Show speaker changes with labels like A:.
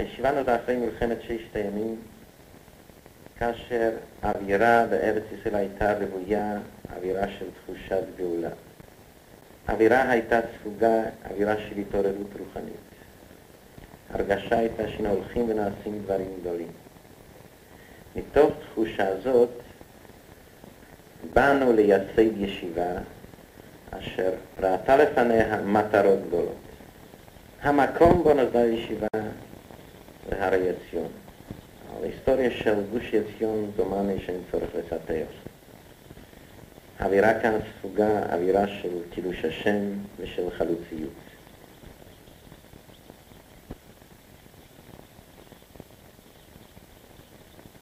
A: הישיבה נולדה אחרי מלחמת ששת הימים, כאשר האווירה בארץ ישראל הייתה רוויה, אווירה של תחושת גאולה. האווירה הייתה ספוגה, אווירה של התעוררות רוחנית. הרגשה הייתה שהנה הולכים ונעשים דברים גדולים. מתוך תחושה זאת באנו לייסד ישיבה אשר ראתה לפניה מטרות גדולות. המקום בו נולדה ישיבה זה הרי עציון. ההיסטוריה של גוש עציון דומני שאין צורך לספר. האווירה כאן ספוגה אווירה של קידוש השם ושל חלוציות.